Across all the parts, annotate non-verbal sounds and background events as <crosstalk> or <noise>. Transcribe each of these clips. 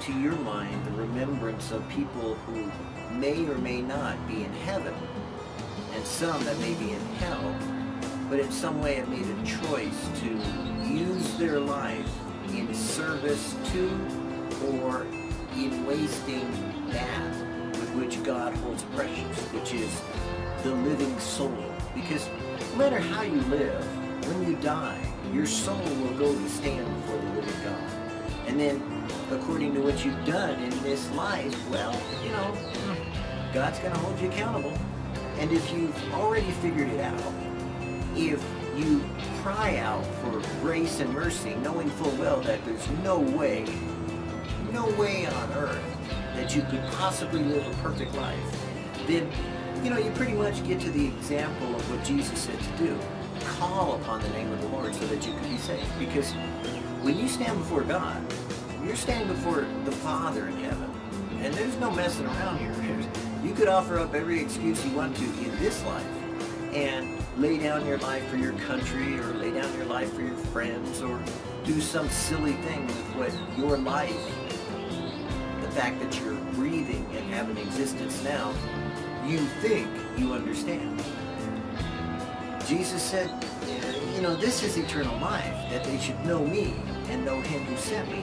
into your mind the remembrance of people who may or may not be in heaven and some that may be in hell, but in some way have made a choice to use their life in service to or in wasting that with which God holds precious, which is the living soul. Because no matter how you live, when you die, your soul will go to stand before the living God. And then, according to what you've done in this life, well, you know, God's going to hold you accountable. And if you've already figured it out, if you cry out for grace and mercy, knowing full well that there's no way, no way on earth that you could possibly live a perfect life, then, you know, you pretty much get to the example of what Jesus said to do. Call upon the name of the Lord so that you can be saved. Because when you stand before God, you're standing before the Father in heaven. And there's no messing around here. You could offer up every excuse you want to in this life and lay down your life for your country or lay down your life for your friends or do some silly thing with what your life, the fact that you're breathing and have an existence now, you think you understand. Jesus said, you know, this is eternal life, that they should know me and know him who sent me.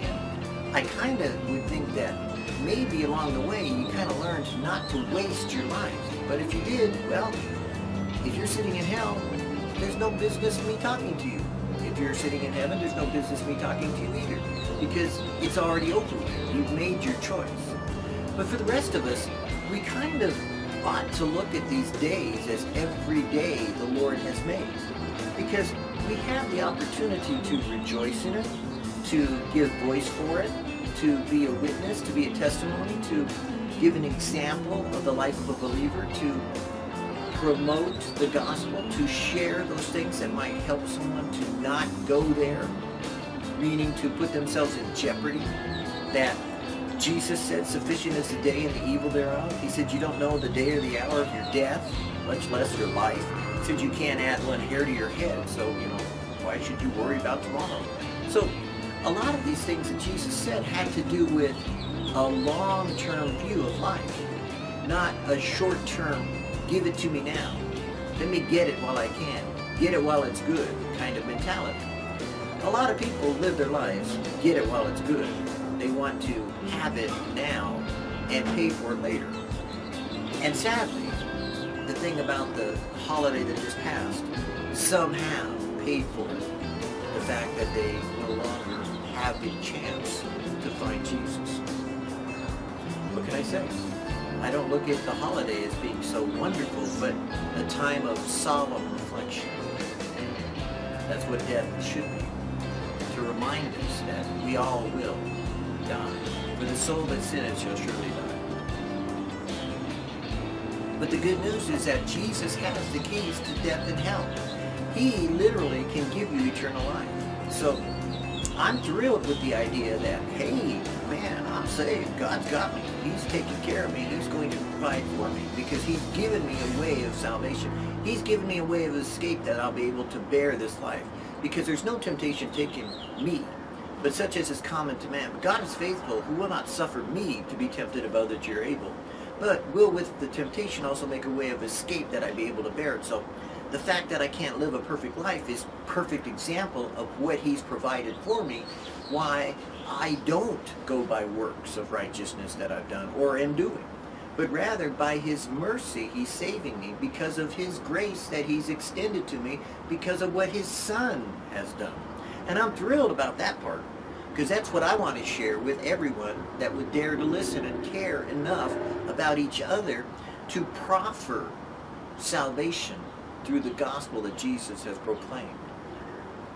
I kind of would think that maybe along the way you kind of learned not to waste your life. But if you did, well, if you're sitting in hell, there's no business me talking to you. If you're sitting in heaven, there's no business me talking to you either. Because it's already over. You've made your choice. But for the rest of us, we kind of ought to look at these days as every day the Lord has made. Because we have the opportunity to rejoice in it, to give voice for it, to be a witness, to be a testimony, to give an example of the life of a believer, to promote the gospel, to share those things that might help someone to not go there, meaning to put themselves in jeopardy. That Jesus said, sufficient is the day and the evil thereof. He said, you don't know the day or the hour of your death, much less your life. He said, you can't add one hair to your head, so, you know, why should you worry about tomorrow? So a lot of these things that Jesus said had to do with a long-term view of life, not a short-term, give it to me now. Let me get it while I can. Get it while it's good kind of mentality. A lot of people live their lives, get it while it's good. They want to have it now and pay for it later. And sadly, the thing about the holiday that just passed, somehow paid for it. The fact that they no longer have the chance to find Jesus. What can I say? I don't look at the holiday as being so wonderful, but a time of solemn reflection. That's what death should be. To remind us that we all will die. For the soul that sinneth shall surely die. But the good news is that Jesus has the keys to death and hell. He literally can give you eternal life. So I'm thrilled with the idea that, hey, man, I'm saved. God's got me. He's taking care of me. He's going to provide for me because he's given me a way of salvation. He's given me a way of escape that I'll be able to bear this life because there's no temptation taking me, but such as is common to man. But God is faithful, who will not suffer me to be tempted above that you're able, but will with the temptation also make a way of escape that I be able to bear it. So the fact that I can't live a perfect life is perfect example of what he's provided for me, why I don't go by works of righteousness that I've done or am doing, but rather by his mercy he's saving me because of his grace that he's extended to me because of what his son has done. And I'm thrilled about that part because that's what I want to share with everyone that would dare to listen and care enough about each other to proffer salvation through the gospel that Jesus has proclaimed.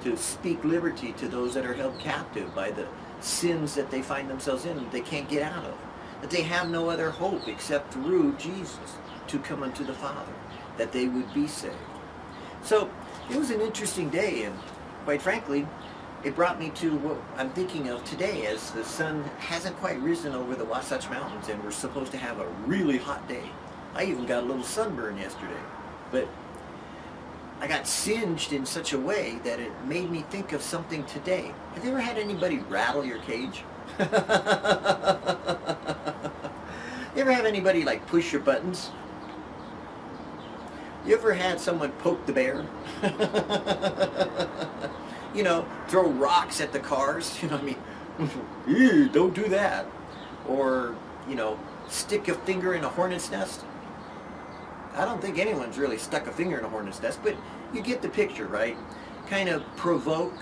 To speak liberty to those that are held captive by the sins that they find themselves in that they can't get out of. That they have no other hope except through Jesus to come unto the Father. that they would be saved. So it was an interesting day, and quite frankly, it brought me to what I'm thinking of today as the sun hasn't quite risen over the Wasatch Mountains and we're supposed to have a really hot day. I even got a little sunburn yesterday. But I got singed in such a way that it made me think of something today. Have you ever had anybody rattle your cage? <laughs> you ever have anybody like push your buttons? You ever had someone poke the bear? <laughs> you know, throw rocks at the cars? <laughs> You know, what I mean, don't do that. Or, you know, stick a finger in a hornet's nest. I don't think anyone's really stuck a finger in a hornet's nest, but you get the picture, right? Kind of provoke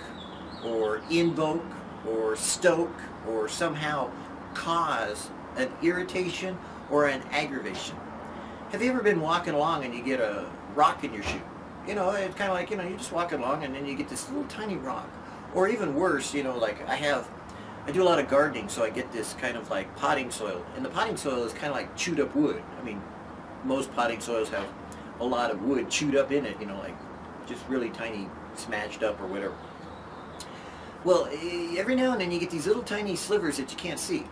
or invoke or stoke or somehow cause an irritation or an aggravation. Have you ever been walking along and you get a rock in your shoe? You know, it's kind of like, you know, you're just walk along and then you get this little tiny rock. Or even worse, you know, like I have, I do a lot of gardening, so I get this kind of like potting soil. And the potting soil is kind of like chewed up wood. I mean, most potting soils have a lot of wood chewed up in it, you know, like just really tiny smashed up or whatever. Well, every now and then you get these little tiny slivers that you can't see.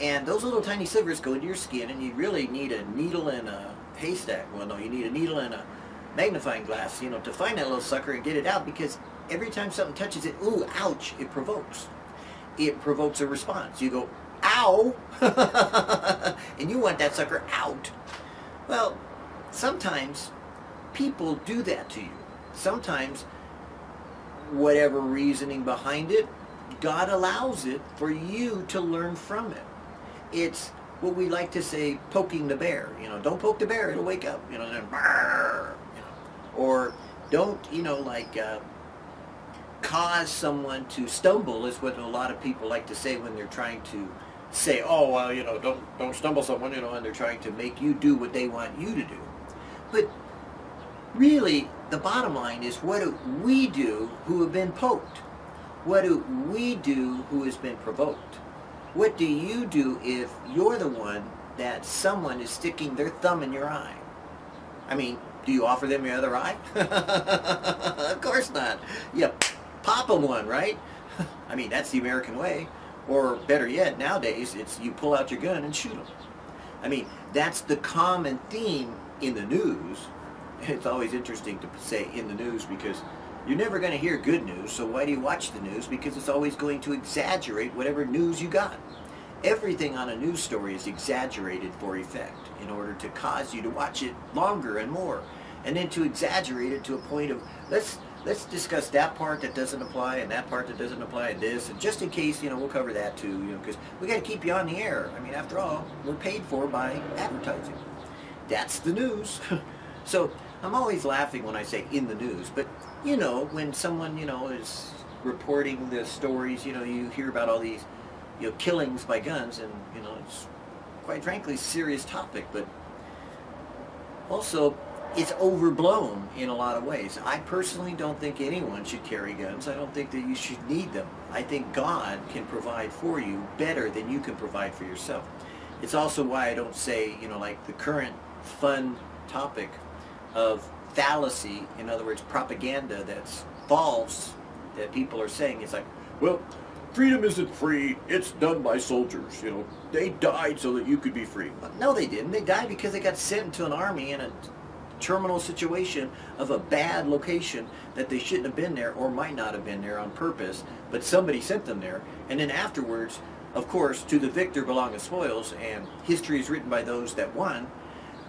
And those little tiny slivers go into your skin and you really need a needle and a haystack. Well, no, you need a needle and a magnifying glass, you know, to find that little sucker and get it out because every time something touches it, ooh, ouch, it provokes. It provokes a response. You go, ow, <laughs> and you want that sucker out. Well, sometimes people do that to you. Sometimes, whatever reasoning behind it, God allows it for you to learn from it. It's what we like to say, poking the bear. You know, don't poke the bear; it'll wake up. You know, then. Or don't you know like uh, cause someone to stumble is what a lot of people like to say when they're trying to say, oh well, you know, don't don't stumble someone, you know, and they're trying to make you do what they want you to do. But really, the bottom line is, what do we do who have been poked? What do we do who has been provoked? What do you do if you're the one that someone is sticking their thumb in your eye? I mean, do you offer them your other eye? <laughs> of course not. You pop them one, right? <laughs> I mean, that's the American way. Or better yet, nowadays, it's you pull out your gun and shoot them. I mean, that's the common theme in the news. It's always interesting to say in the news because you're never going to hear good news, so why do you watch the news? Because it's always going to exaggerate whatever news you got. Everything on a news story is exaggerated for effect in order to cause you to watch it longer and more. And then to exaggerate it to a point of, let's let's discuss that part that doesn't apply and that part that doesn't apply and this. And just in case, you know, we'll cover that too, you know, because we got to keep you on the air. I mean, after all, we're paid for by advertising. That's the news. <laughs> so I'm always laughing when I say in the news, but you know, when someone, you know, is reporting the stories, you know, you hear about all these, you know, killings by guns, and, you know, it's quite frankly serious topic, but also it's overblown in a lot of ways. I personally don't think anyone should carry guns. I don't think that you should need them. I think God can provide for you better than you can provide for yourself. It's also why I don't say, you know, like the current fun topic of fallacy, in other words, propaganda that's false, that people are saying. It's like, well, freedom isn't free. It's done by soldiers. You know, they died so that you could be free. No, they didn't. They died because they got sent to an army in a terminal situation of a bad location that they shouldn't have been there or might not have been there on purpose, but somebody sent them there. And then afterwards, of course, to the victor belong the spoils, and history is written by those that won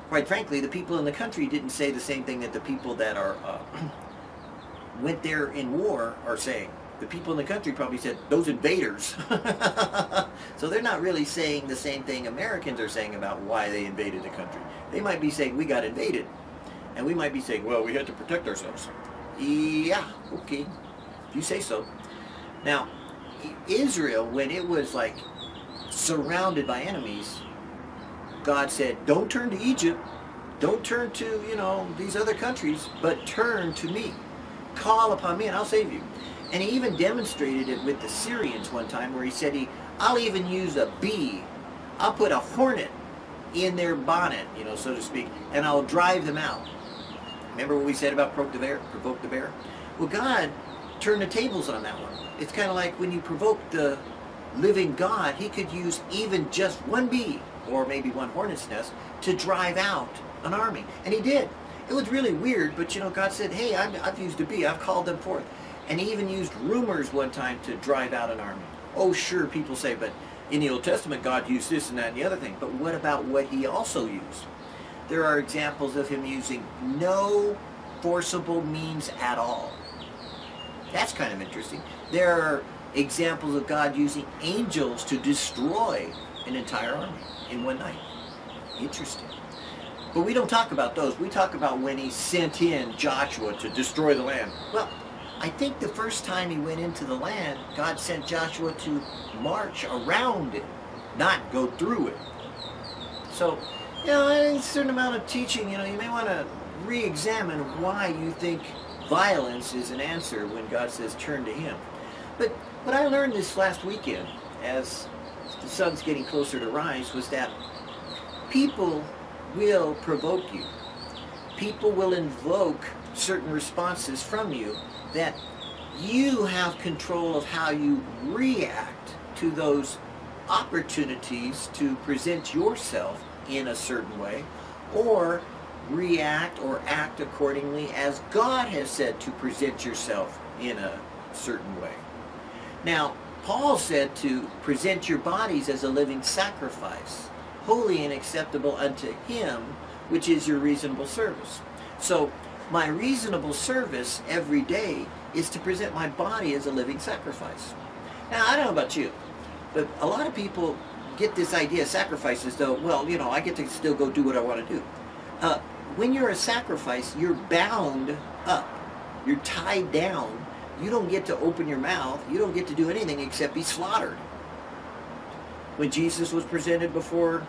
quite frankly, the people in the country didn't say the same thing that the people that are uh, <clears throat> went there in war are saying. The people in the country probably said, those invaders. <laughs> so they're not really saying the same thing Americans are saying about why they invaded the country. They might be saying, we got invaded. And we might be saying, well, we had to protect ourselves. Yeah, okay. You say so. Now, Israel, when it was like surrounded by enemies, God said, don't turn to Egypt. Don't turn to, you know, these other countries, but turn to me. Call upon me and I'll save you. And he even demonstrated it with the Syrians one time where he said, he, I'll even use a bee. I'll put a hornet in their bonnet, you know, so to speak, and I'll drive them out. Remember what we said about provoke the bear? Provoke the bear? Well, God turned the tables on that one. It's kind of like when you provoke the living God, he could use even just one bee or maybe one hornet's nest to drive out an army. And he did. It was really weird, but you know, God said, hey, I've, I've used a bee. I've called them forth. And he even used rumors one time to drive out an army. Oh, sure, people say, but in the Old Testament, God used this and that and the other thing. But what about what he also used? There are examples of him using no forcible means at all. That's kind of interesting. There are examples of God using angels to destroy an entire army in one night. Interesting. But we don't talk about those. We talk about when he sent in Joshua to destroy the land. Well, I think the first time he went into the land, God sent Joshua to march around it, not go through it. So, you know, a certain amount of teaching, you know, you may want to re-examine why you think violence is an answer when God says turn to him. But what I learned this last weekend, as the sun's getting closer to rise, was that people will provoke you. People will invoke certain responses from you that you have control of how you react to those opportunities to present yourself in a certain way or react or act accordingly as God has said to present yourself in a certain way. Now, Paul said to present your bodies as a living sacrifice, holy and acceptable unto him, which is your reasonable service. So my reasonable service every day is to present my body as a living sacrifice. Now, I don't know about you, but a lot of people get this idea of sacrifice as though, well, you know, I get to still go do what I want to do. Uh, when you're a sacrifice, you're bound up. You're tied down. You don't get to open your mouth. You don't get to do anything except be slaughtered. When Jesus was presented before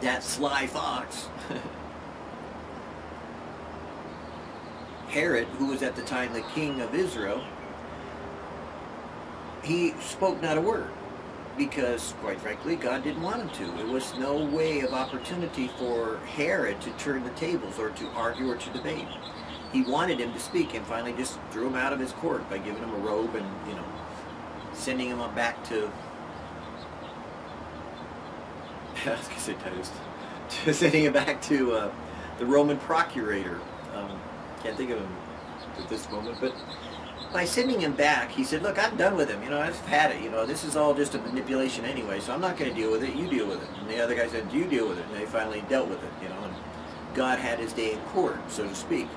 that sly fox, <laughs> Herod, who was at the time the king of Israel, he spoke not a word because, quite frankly, God didn't want him to. There was no way of opportunity for Herod to turn the tables or to argue or to debate. He wanted him to speak and finally just threw him out of his court by giving him a robe and, you know, sending him back to, <laughs> I was going <laughs> to say Titus, sending him back to uh, the Roman procurator. Um, can't think of him at this moment, but by sending him back, he said, look, I'm done with him. You know, I've had it. You know, this is all just a manipulation anyway, so I'm not going to deal with it. You deal with it. And the other guy said, you deal with it. And they finally dealt with it, you know, and God had his day in court, so to speak.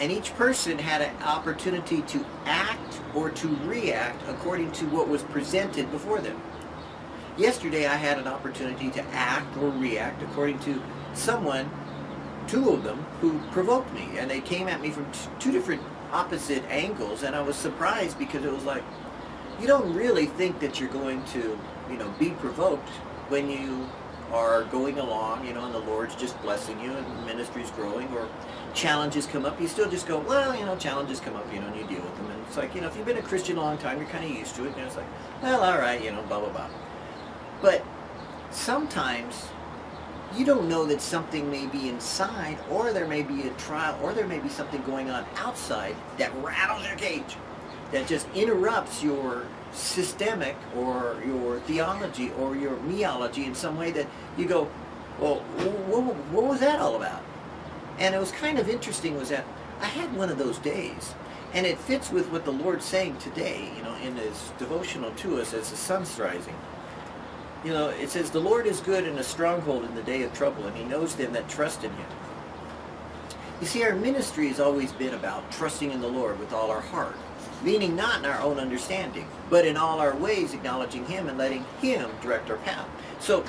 And each person had an opportunity to act or to react according to what was presented before them. Yesterday, I had an opportunity to act or react according to someone, two of them, who provoked me. And they came at me from two different opposite angles and I was surprised because it was like you don't really think that you're going to you know be provoked when you are going along you know and the Lord's just blessing you and ministry's growing or challenges come up. You still just go well you know challenges come up you know and you deal with them. And it's like you know if you've been a Christian a long time you're kind of used to it. And it's like well all right you know blah blah blah. But sometimes you don't know that something may be inside or there may be a trial or there may be something going on outside that rattles your cage that just interrupts your systemic or your theology or your meology in some way that you go well what, what was that all about? And it was kind of interesting was that I had one of those days and it fits with what the Lord's saying today you know in his devotional to us as the sun's rising you know, it says, the Lord is good and a stronghold in the day of trouble, and he knows them that trust in him. You see, our ministry has always been about trusting in the Lord with all our heart, leaning not in our own understanding, but in all our ways acknowledging him and letting him direct our path. So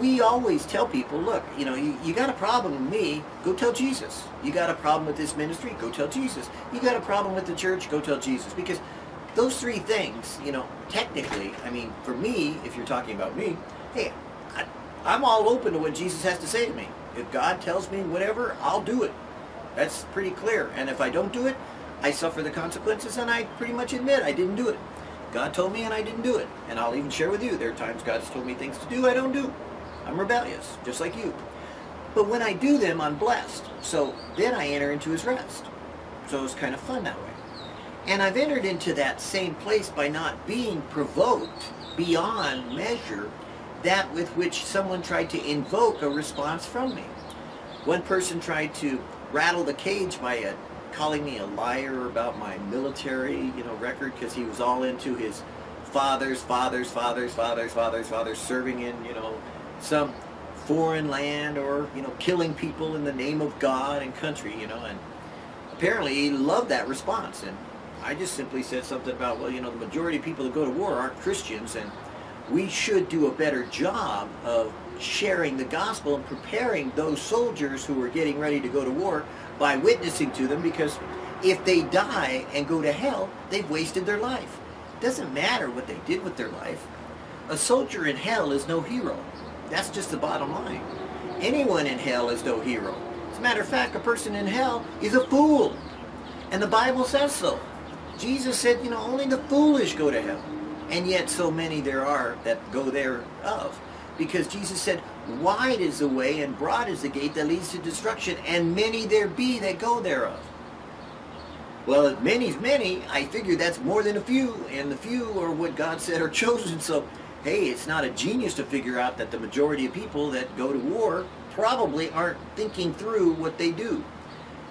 we always tell people, look, you know, you, you got a problem with me, go tell Jesus. You got a problem with this ministry, go tell Jesus. You got a problem with the church, go tell Jesus. Because those three things, you know, technically, I mean, for me, if you're talking about me, hey, I, I'm all open to what Jesus has to say to me. If God tells me whatever, I'll do it. That's pretty clear. And if I don't do it, I suffer the consequences and I pretty much admit I didn't do it. God told me and I didn't do it. And I'll even share with you, there are times God's told me things to do I don't do. I'm rebellious, just like you. But when I do them, I'm blessed. So then I enter into his rest. So it's kind of fun that way. And I've entered into that same place by not being provoked beyond measure that with which someone tried to invoke a response from me. One person tried to rattle the cage by uh, calling me a liar about my military, you know, record because he was all into his fathers, fathers, fathers, fathers, fathers, fathers, serving in, you know, some foreign land or, you know, killing people in the name of God and country, you know, and apparently he loved that response. And I just simply said something about, well, you know, the majority of people that go to war aren't Christians and we should do a better job of sharing the gospel and preparing those soldiers who are getting ready to go to war by witnessing to them because if they die and go to hell, they've wasted their life. It doesn't matter what they did with their life. A soldier in hell is no hero. That's just the bottom line. Anyone in hell is no hero. As a matter of fact, a person in hell is a fool. And the Bible says so. Jesus said, you know, only the foolish go to hell. And yet so many there are that go thereof. Because Jesus said, wide is the way and broad is the gate that leads to destruction, and many there be that go thereof. Well, if many's many, I figure that's more than a few, and the few are what God said are <laughs> chosen. So, hey, it's not a genius to figure out that the majority of people that go to war probably aren't thinking through what they do.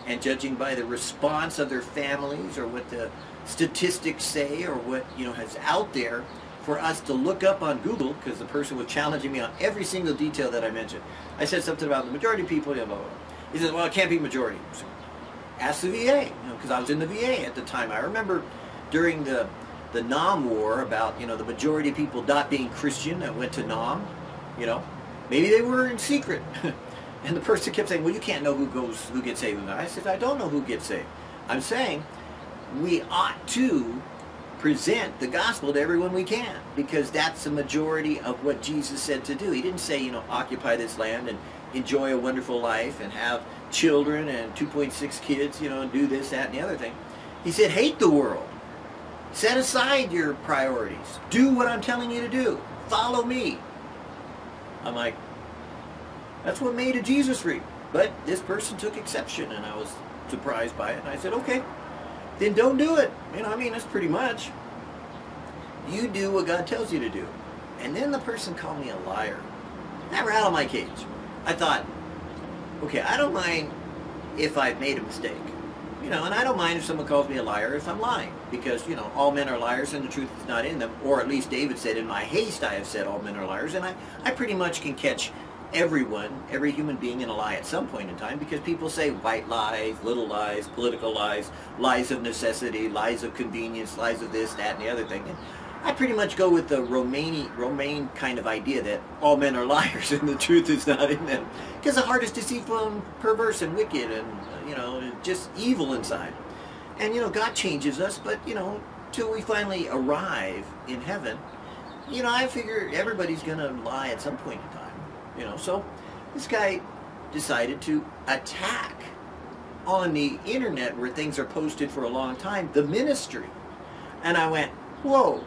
And judging by the response of their families or what the statistics say or what you know has out there for us to look up on Google because the person was challenging me on every single detail that I mentioned. I said something about the majority of people, blah, blah, blah. He says, well, it can't be majority. So ask the VA, because you know, I was in the VA at the time. I remember during the the Nam War about, you know, the majority of people not being Christian that went to Nam, you know, maybe they were in secret. <laughs> and the person kept saying, well, you can't know who goes, who gets saved. And I said, I don't know who gets saved. I'm saying we ought to present the gospel to everyone we can because that's the majority of what Jesus said to do. He didn't say, you know, occupy this land and enjoy a wonderful life and have children and 2.6 kids, you know, and do this, that, and the other thing. He said, hate the world. Set aside your priorities. Do what I'm telling you to do. Follow me. I'm like, that's what made a Jesus read. But this person took exception and I was surprised by it. And I said, okay, then don't do it. You know, I mean, that's pretty much. You do what God tells you to do. And then the person called me a liar. That rattled my cage. I thought, okay, I don't mind if I've made a mistake. You know, and I don't mind if someone calls me a liar if I'm lying. Because, you know, all men are liars and the truth is not in them. Or at least David said, in my haste I have said all men are liars. And I, I pretty much can catch everyone, every human being in a lie at some point in time because people say white lies, little lies, political lies, lies of necessity, lies of convenience, lies of this, that, and the other thing. And I pretty much go with the Romani, Romaine kind of idea that all men are <laughs> liars and the truth is not in them. Because the heart is deceitful and perverse and wicked and, you know, just evil inside. And, you know, God changes us, but, you know, till we finally arrive in heaven, you know, I figure everybody's going to lie at some point in time. You know, so this guy decided to attack on the internet where things are posted for a long time, the ministry. And I went, whoa,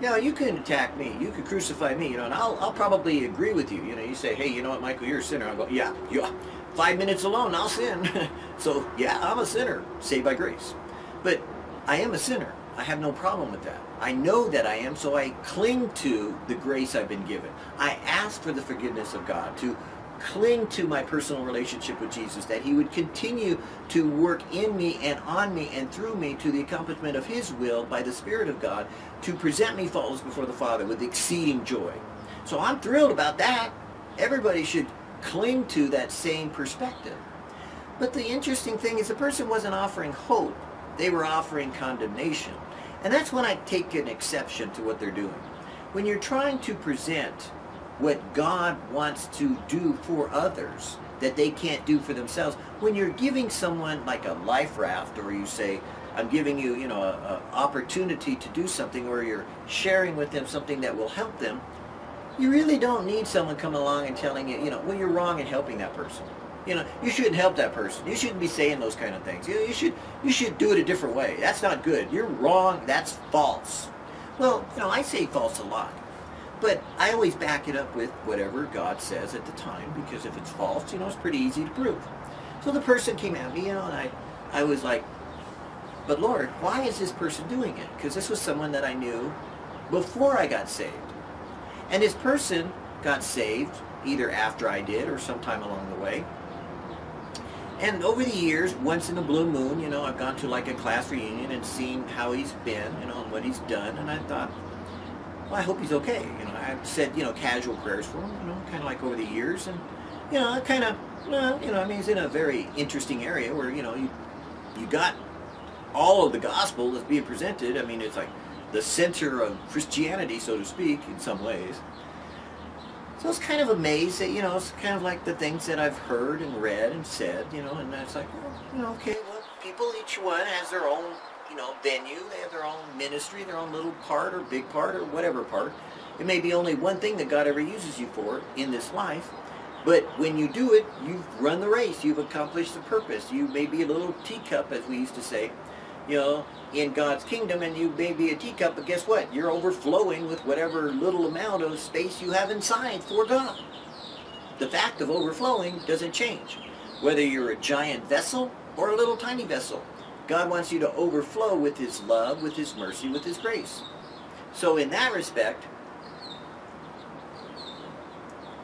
now you can attack me, you can crucify me, you know, and I'll, I'll probably agree with you. You know, you say, hey, you know what, Michael, you're a sinner. I'll go, yeah, yeah, five minutes alone, I'll sin. <laughs> so yeah, I'm a sinner, saved by grace. But I am a sinner. I have no problem with that. I know that I am, so I cling to the grace I've been given. I ask for the forgiveness of God, to cling to my personal relationship with Jesus, that he would continue to work in me and on me and through me to the accomplishment of his will by the Spirit of God to present me faultless before the Father with exceeding joy. So I'm thrilled about that. Everybody should cling to that same perspective. But the interesting thing is the person wasn't offering hope. They were offering condemnation. And that's when I take an exception to what they're doing. When you're trying to present what God wants to do for others that they can't do for themselves, when you're giving someone like a life raft or you say, I'm giving you, you know, an opportunity to do something or you're sharing with them something that will help them, you really don't need someone coming along and telling you, you know, well, you're wrong in helping that person. You know, you shouldn't help that person. You shouldn't be saying those kind of things. You, you should you should do it a different way. That's not good. You're wrong. That's false. Well, you know, I say false a lot. But I always back it up with whatever God says at the time, because if it's false, you know, it's pretty easy to prove. So the person came at me, you know, and I, I was like, but Lord, why is this person doing it? Because this was someone that I knew before I got saved. And this person got saved either after I did or sometime along the way. And over the years, once in a blue moon, you know, I've gone to like a class reunion and seen how he's been, you know, and what he's done. And I thought, well, I hope he's okay. You know, I've said, you know, casual prayers for him, you know, kind of like over the years. And, you know, I kind of, well, you know, I mean, he's in a very interesting area where, you know, you, you got all of the gospel that's being presented. I mean, it's like the center of Christianity, so to speak, in some ways. So I was kind of amazed that, you know, it's kind of like the things that I've heard and read and said, you know, and it's like, well, you know, okay, well, people, each one has their own, you know, venue. They have their own ministry, their own little part or big part or whatever part. It may be only one thing that God ever uses you for in this life. But when you do it, you've run the race. You've accomplished the purpose. You may be a little teacup, as we used to say, you know, in God's kingdom and you may be a teacup, but guess what? You're overflowing with whatever little amount of space you have inside for God. The fact of overflowing doesn't change. Whether you're a giant vessel or a little tiny vessel, God wants you to overflow with His love, with His mercy, with His grace. So in that respect,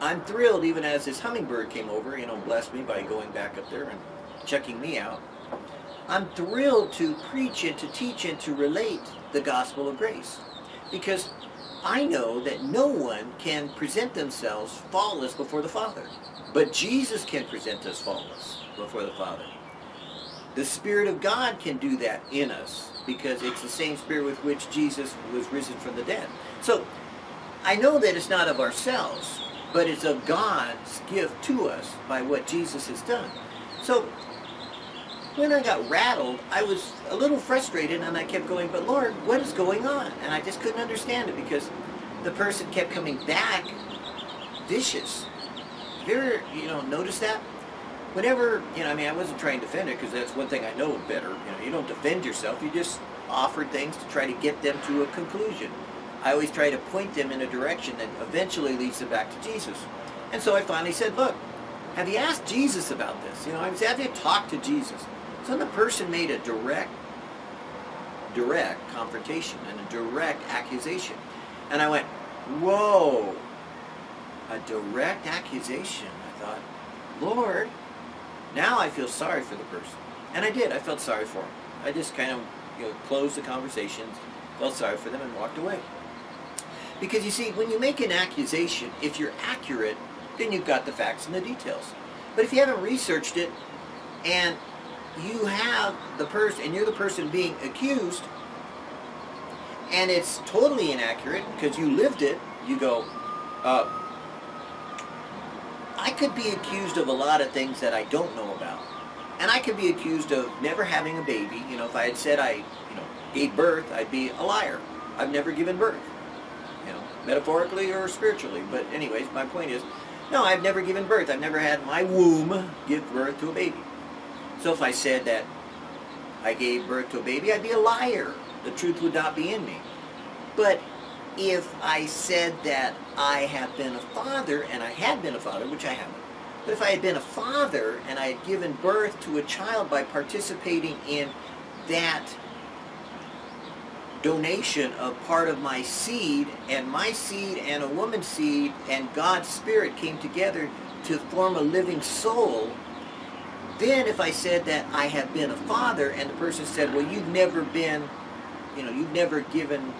I'm thrilled even as this hummingbird came over, you know, blessed me by going back up there and checking me out. I'm thrilled to preach and to teach and to relate the gospel of grace because I know that no one can present themselves faultless before the Father, but Jesus can present us faultless before the Father. The Spirit of God can do that in us because it's the same Spirit with which Jesus was risen from the dead. So I know that it's not of ourselves, but it's of God's gift to us by what Jesus has done. So when I got rattled, I was a little frustrated and I kept going, but Lord, what is going on? And I just couldn't understand it because the person kept coming back vicious. Have you ever, you know, notice that? Whenever, you know, I mean, I wasn't trying to defend it because that's one thing I know better. You know, you don't defend yourself. You just offer things to try to get them to a conclusion. I always try to point them in a direction that eventually leads them back to Jesus. And so I finally said, look, have you asked Jesus about this? You know, I said, have you talked to Jesus? So the person made a direct, direct confrontation and a direct accusation. And I went, whoa, a direct accusation. I thought, Lord, now I feel sorry for the person. And I did. I felt sorry for him. I just kind of you know, closed the conversations, felt sorry for them, and walked away. Because you see, when you make an accusation, if you're accurate, then you've got the facts and the details. But if you haven't researched it and you have the person, and you're the person being accused, and it's totally inaccurate because you lived it, you go, uh, I could be accused of a lot of things that I don't know about. And I could be accused of never having a baby. You know, if I had said I, you know, gave birth, I'd be a liar. I've never given birth. You know, metaphorically or spiritually. But anyways, my point is, no, I've never given birth. I've never had my womb give birth to a baby. So if I said that I gave birth to a baby, I'd be a liar. The truth would not be in me. But if I said that I have been a father, and I had been a father, which I haven't, but if I had been a father and I had given birth to a child by participating in that donation of part of my seed, and my seed and a woman's seed and God's Spirit came together to form a living soul, then if I said that I have been a father and the person said, well, you've never been, you know, you've never given,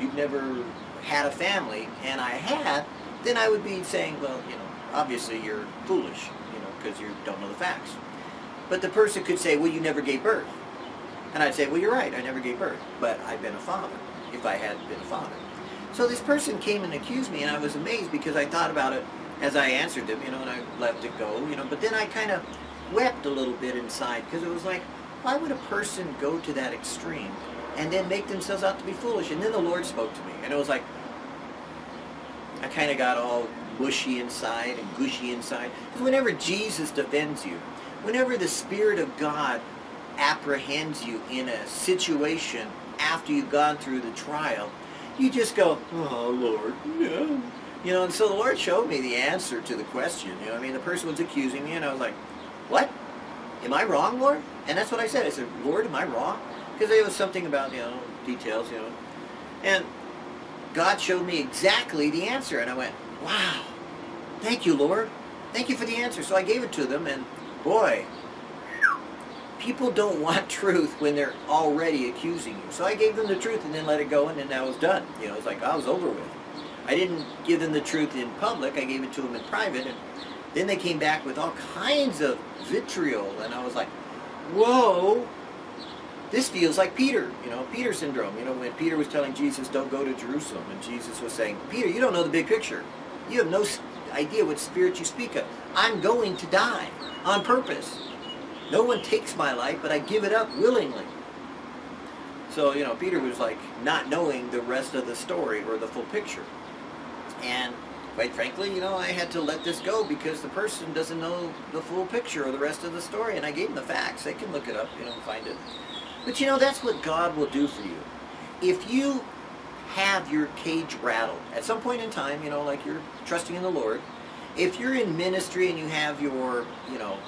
you've never had a family, and I had, then I would be saying, well, you know, obviously you're foolish, you know, because you don't know the facts. But the person could say, well, you never gave birth. And I'd say, well, you're right, I never gave birth, but I've been a father, if I had been a father. So this person came and accused me, and I was amazed because I thought about it as I answered them, you know, and I let it go, you know, but then I kind of wept a little bit inside because it was like, why would a person go to that extreme and then make themselves out to be foolish? And then the Lord spoke to me, and it was like, I kind of got all bushy inside and gushy inside. Because whenever Jesus defends you, whenever the Spirit of God apprehends you in a situation after you've gone through the trial, You just go, oh Lord, no. You know, and so the Lord showed me the answer to the question. You know, I mean, the person was accusing me, and I was like, what? Am I wrong, Lord? And that's what I said. I said, Lord, am I wrong? Because there was something about, you know, details, you know. And God showed me exactly the answer, and I went, wow, thank you, Lord. Thank you for the answer. So I gave it to them, and boy, people don't want <laughs> truth when they're already accusing you. So I gave them the truth and then let it go, and then that was done. You know, it's like I was over with. I didn't give them the truth in public. I gave it to them in private. And then they came back with all kinds of vitriol. And I was like, whoa, this feels like Peter, you know, Peter syndrome. You know, when Peter was telling Jesus, don't go to Jerusalem. And Jesus was saying, Peter, you don't know the big picture. You have no idea what spirit you speak of. I'm going to die on purpose. No one takes my life, but I give it up willingly. So, you know, Peter was like not knowing the rest of the story or the full picture. And quite frankly, you know, I had to let this go because the person doesn't know the full picture or the rest of the story. And I gave them the facts. They can look it up, you know, and find it. But you know, that's what God will do for you. If you have your cage rattled at some point in time, you know, like you're trusting in the Lord, if you're in ministry and you have your, you know,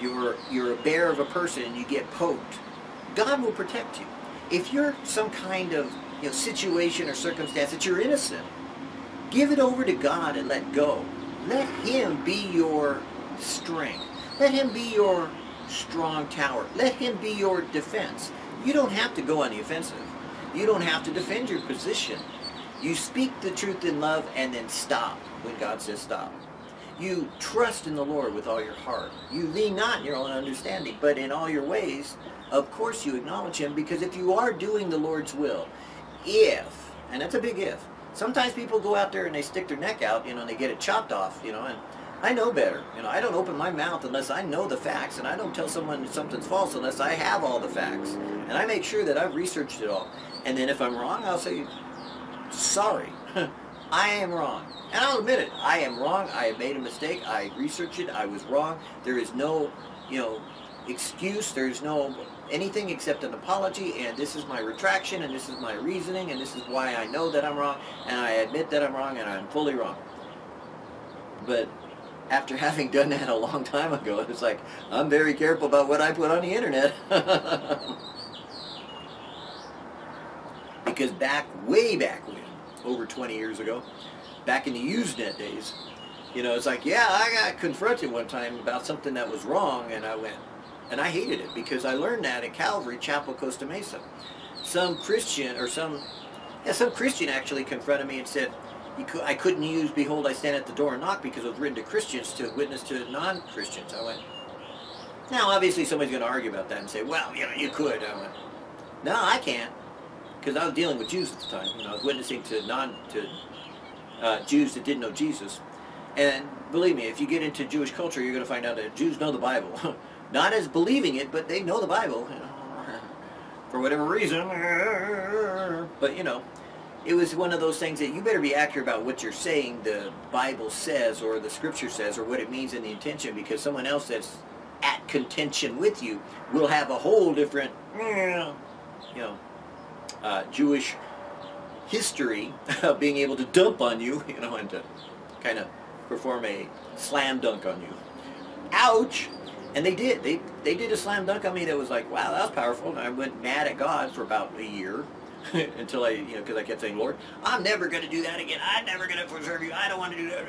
you're, you're a bear of a person and you get poked, God will protect you. If you're some kind of you know, situation or circumstance that you're innocent, Give it over to God and let go. Let Him be your strength. Let Him be your strong tower. Let Him be your defense. You don't have to go on the offensive. You don't have to defend your position. You speak the truth in love and then stop when God says stop. You trust in the Lord with all your heart. You lean not in your own understanding, but in all your ways, of course you acknowledge Him because if you are doing the Lord's will, if, and that's a big if, Sometimes people go out there and they stick their neck out, you know, and they get it chopped off, you know, and I know better. You know, I don't open my mouth unless I know the facts, and I don't tell someone something's false unless I have all the facts. And I make sure that I've researched it all. And then if I'm wrong, I'll say, sorry, <laughs> I am wrong. And I'll admit it. I am wrong. I have made a mistake. I researched it. I was wrong. There is no, you know, excuse. There's no anything except an apology and this is my retraction and this is my reasoning and this is why I know that I'm wrong and I admit that I'm wrong and I'm fully wrong. But after <laughs> having done that a long time ago, it's like, I'm very careful about what I put on the internet. <laughs> because back, way back when, over 20 years ago, back in the Usenet days, you know, it's like, yeah, I got confronted one time about something that was wrong and I went, and I hated it because I learned that at Calvary Chapel, Costa Mesa. Some Christian, or some, yeah, some Christian actually confronted me and said, I couldn't use Behold I Stand at the Door and Knock because it was written to Christians to witness to non-Christians. I went, now obviously somebody's going to argue about that and say, well, you know, you could. I went, no, I can't. Because I was dealing with Jews at the time. You know, I was witnessing to non to uh, Jews that didn't know Jesus. And believe me, if you get into Jewish culture, you're going to find out that Jews know the Bible. <laughs> Not as believing it, but they know the Bible. You know, for whatever reason. But, you know, it was one of those things that you better be accurate about what you're saying the Bible says or the Scripture says or what it means in the intention because someone else that's at contention with you will have a whole different, you know, uh, Jewish history of being able to dump on you, you know, and to kind of perform a slam dunk on you. Ouch! And they did. They they did a slam dunk on me that was like, wow, that was powerful. And I went mad at God for about a year until I, you know, because I kept saying, Lord, I'm never going to do that again. I'm never going to preserve you. I don't want to do that.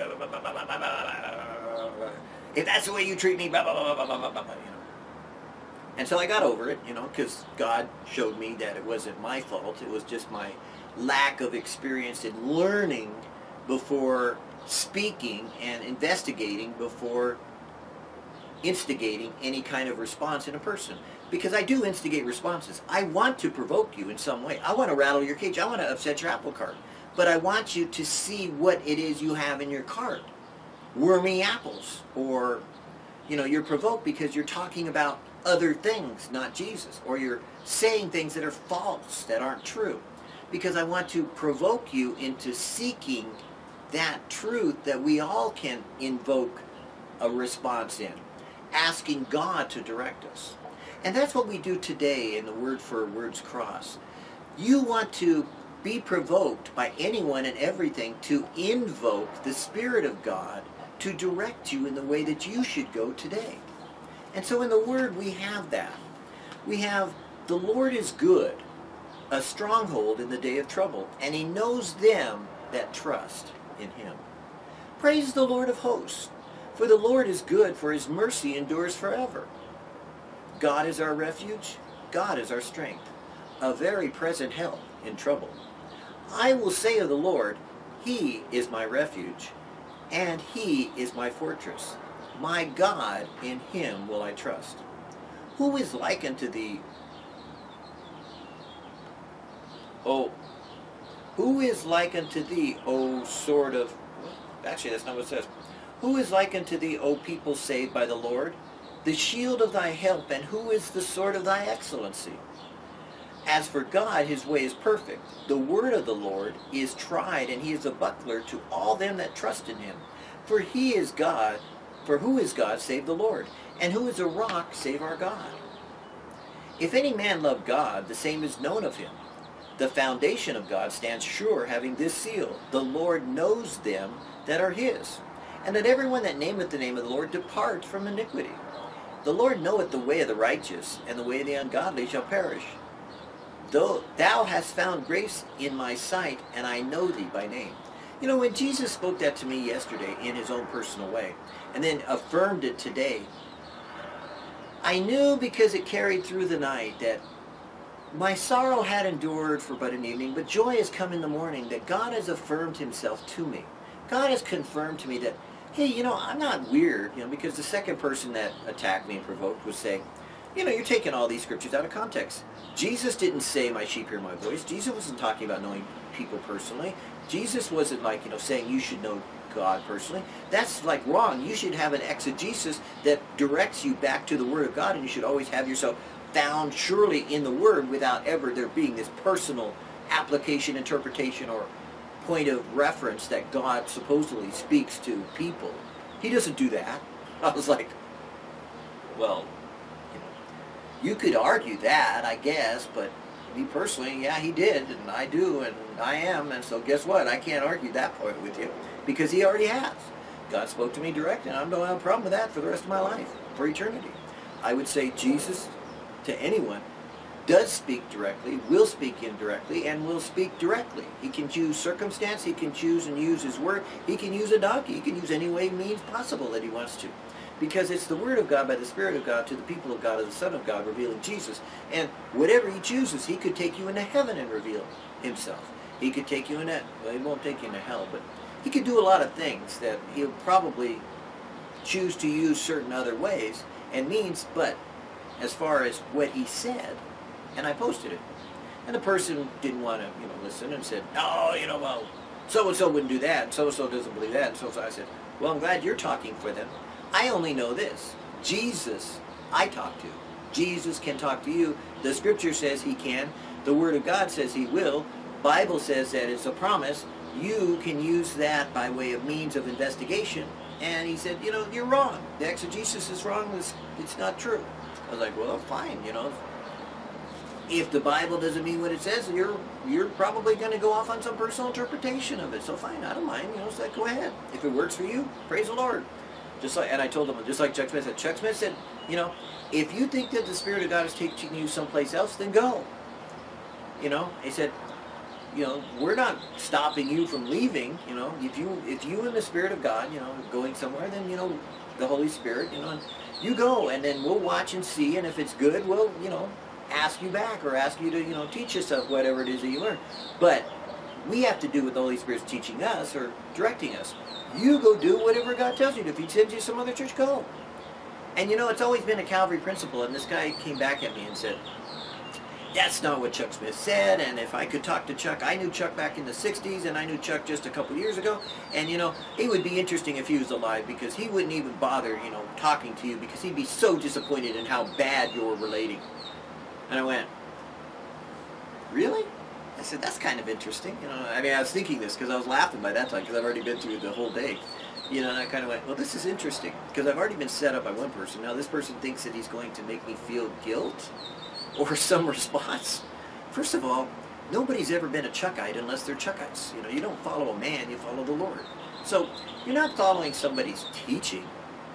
If that's the way you treat me, blah, blah, blah, blah, blah, blah, blah, you know. And so I got over it, you know, because God showed me that it wasn't my fault. It was just my lack of experience in learning before speaking and investigating before instigating any kind of response in a person. Because I do instigate responses. I want to provoke you in some way. I want to rattle your cage. I want to upset your apple cart. But I want you to see what it is you have in your cart. Wormy apples. Or, you know, you're provoked because you're talking about other things, not Jesus. Or you're saying things that are false, that aren't true. Because I want to provoke you into seeking that truth that we all can invoke a response in asking God to direct us. And that's what we do today in the Word for Woods Cross. You want to be provoked by anyone and everything to invoke the Spirit of God to direct you in the way that you should go today. And so in the Word we have that. We have the Lord is good, a stronghold in the day of trouble, and he knows them that trust in him. Praise the Lord of hosts, for the Lord is good, for his mercy endures forever. God is our refuge, God is our strength, a very present help in trouble. I will say of the Lord, He is my refuge, and He is my fortress. My God, in Him will I trust. Who is like unto thee, O who is like unto thee, O sword of... Actually, that's not what it says. Who is like unto thee, O people saved by the Lord? The shield of thy help, and who is the sword of thy excellency? As for God, his way is perfect. The word of the Lord is tried, and he is a buckler to all them that trust in him. For he is God, for who is God save the Lord? And who is a rock save our God? If any man love God, the same is known of him. The foundation of God stands sure, having this seal, The Lord knows them that are his, and that everyone that nameth the name of the Lord depart from iniquity. The Lord knoweth the way of the righteous, and the way of the ungodly shall perish. Though thou hast found grace in my sight, and I know thee by name. You know, when Jesus spoke that to me yesterday in his own personal way, and then affirmed it today, I knew because it carried through the night that my sorrow had endured for but an evening, but joy has come in the morning that God has affirmed himself to me. God has confirmed to me that, hey, you know, I'm not weird, you know, because the second person that attacked me and provoked was saying, you know, you're taking all these scriptures out of context. Jesus didn't say, my sheep hear my voice. Jesus wasn't talking about knowing people personally. Jesus wasn't like, you know, saying you should know God personally. That's like wrong. You should have an exegesis that directs you back to the Word of God, and you should always have yourself found surely in the Word without ever there being this personal application, interpretation, or point of reference that God supposedly speaks to people. He doesn't do that. <laughs> I was like, well, you, know, you could argue that, I guess, but me personally, yeah, he did, and I do, and I am, and so guess what? I can't argue that point with you because he already has. God spoke to me direct, and I don't have a problem with that for the rest of my life, for eternity. I would say Jesus to anyone does speak directly, will speak indirectly, and will speak directly. He can choose circumstance, he can choose and use his word, he can use a donkey, he can use any way means possible that he wants to. Because it's the word of God by the Spirit of God to the people of God as the Son of God revealing Jesus. And whatever he chooses, he could take you into heaven and reveal himself. He could take you into, well, he won't take you into hell, but he could do a lot of things that he'll probably choose to use certain other ways and means, but as far as what he said, and I posted it. And the person didn't want to, you know, listen and said, oh, you know, well, so-and-so wouldn't do that, and so-and-so doesn't believe that, and so-and-so. I said, well, I'm glad you're talking for them. I only know this. Jesus, I talk to. Jesus can talk to you. The scripture says he can. The word of God says he will. Bible says that it's a promise. You can use that by way of means of investigation. And he said, you know, you're wrong. The exegesis is wrong. It's, it's not true. I was like, well, fine, you know. If the Bible doesn't mean what it says, you're you're probably going to go off on some personal interpretation of it. So fine, I don't mind. You know, so like, go ahead. If it works for you, praise the Lord. Just like, and I told him, just like Chuck Smith said. Chuck Smith said, you know, if you think that the Spirit of God is teaching you someplace else, then go. You know, he said, you know, we're not stopping you from leaving. You know, if you if you and the Spirit of God, you know, going somewhere, then you know, the Holy Spirit, you know, you go and then we'll watch and see and if it's good we'll you know ask you back or ask you to you know teach yourself whatever it is that you learn. But we have to do what the Holy Spirit's teaching us or directing us. You go do whatever God tells you if he sends you some other church go. And you know it's always been a Calvary principle and this guy came back at me and said that's not what Chuck Smith said, and if I could talk to Chuck, I knew Chuck back in the 60s, and I knew Chuck just a couple years ago, and you know, it would be interesting if he was alive, because he wouldn't even bother, you know, talking to you, because he'd be so disappointed in how bad you're relating. And I went, really? I said, that's kind of interesting. You know, I mean, I was thinking this because I was laughing by that time, because I've already been through the whole day. You know, and I kind of went, well, this is interesting, because I've already been set up by one person. Now this person thinks that he's going to make me feel guilt <laughs> or some response. First of all, nobody's ever been a Chuckite unless they're Chuckites. You know, you don't follow a man, you follow the Lord. So you're not following somebody's teaching.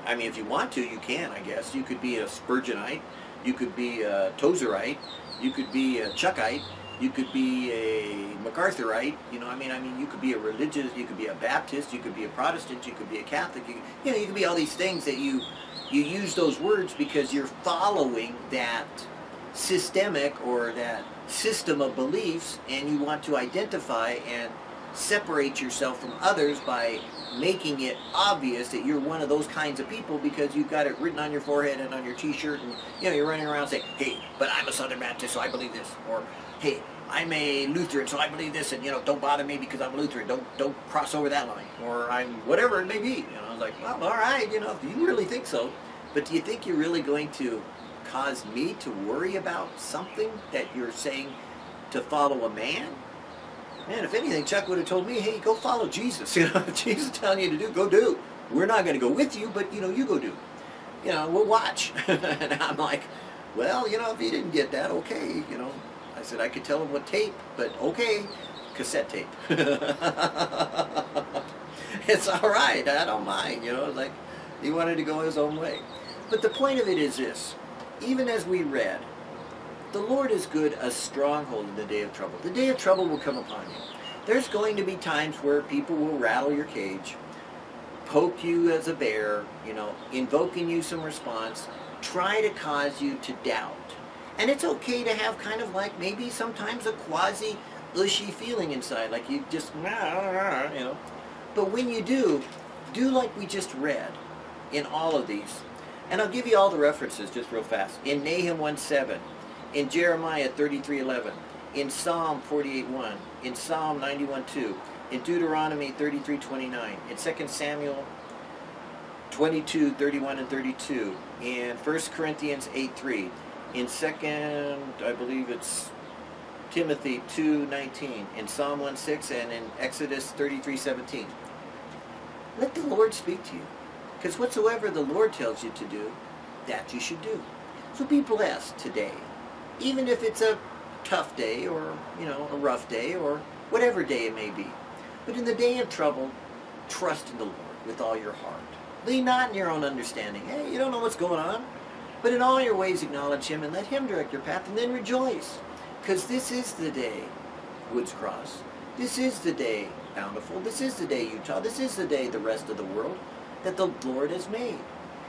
I mean, if you want to, you can, I guess. You could be a Spurgeonite, you could be a Tozerite, you could be a Chuckite, you could be a MacArthurite. You know, I mean, I mean, you could be a religious, you could be a Baptist, you could be a Protestant, you could be a Catholic. You, you know, you could be all these things that you you use those words because you're following that systemic or that system of beliefs, and you want to identify and separate yourself from others by making it obvious that you're one of those kinds of people because you've got it written on your forehead and on your t-shirt and you know you're running around saying hey but i'm a southern baptist so i believe this. Or hey i'm a lutheran so i believe this and you know don't bother me because i'm a lutheran. Don't don't cross over that line. Or i'm whatever it may be. You know i was like well all right you know if you really think so. But do you think you're really going to cause me to worry about something that you're saying to follow a man Man, if anything, Chuck would have told me, hey, go follow Jesus. <laughs> You know, if Jesus is telling you to do, go do. We're not going to go with you, but, you know, you go do. You know, we'll watch. <laughs> and I'm like, well, you know, if he didn't get that, okay. You know, I said I could tell him what tape, but okay, cassette tape. <laughs> it's all right. I don't mind. You know, like he wanted to go his own way. But the point of it is this. Even as we read, the Lord is good, a stronghold in the day of trouble. The day of trouble will come upon you. There's going to be times where people will rattle your cage, poke you as a bear, you know, invoking you some response, try to cause you to doubt. And it's okay to have kind of like maybe sometimes a quasi ushy feeling inside, like you just, you know. But when you do, do like we just read in all of these. And I'll give you all the references just real fast. In Nahum 1.7, in Jeremiah 33.11, in Psalm 48.1, in Psalm 91.2, in Deuteronomy 33.29, in 2 Samuel 22, 31 and 32, in 1 Corinthians 8, 3, in 2nd, I believe it's Timothy 2.19, in Psalm 1, 6, and in Exodus 33.17. Let the Lord speak to you. Because whatsoever the Lord tells you to do, that you should do. So be blessed today even if it's a tough day or, you know, a rough day or whatever day it may be. But in the day of trouble, trust in the Lord with all your heart. Lean not in your own understanding. Hey, you don't know what's going on. But in all your ways acknowledge him and let him direct your path and then rejoice. Because this is the day, Woods Cross. This is the day, Bountiful. This is the day, Utah. This is the day, the rest of the world, that the Lord has made.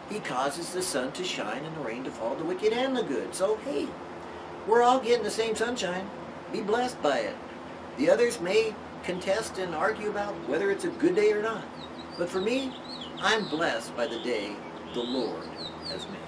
He causes the sun to shine and the rain to fall, the wicked and the good. So, hey, we're all getting the same sunshine. Be blessed by it. The others may contest and argue about whether it's a good day or not. But for me, I'm blessed by the day the Lord has made.